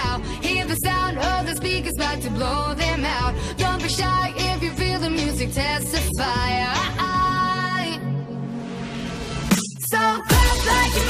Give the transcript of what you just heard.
now. Hear the sound of the speakers about to blow them out. Don't be shy if you feel the music testify. So clap like you